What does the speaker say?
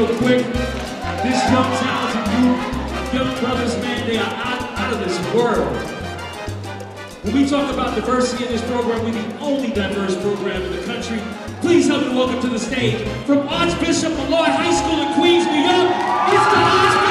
real quick. This young talented group, young brothers, man, they are out, out of this world. When we talk about diversity in this program, we're the only diverse program in the country. Please help me welcome to the stage from Archbishop Molloy High School in Queens, new york